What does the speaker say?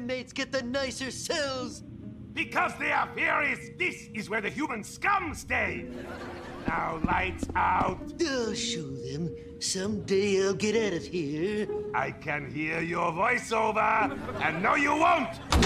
inmates get the nicer cells? Because they are furious. this is where the human scum stay. Now, lights out. I'll show them. Someday I'll get out of here. I can hear your voiceover. And no, you won't.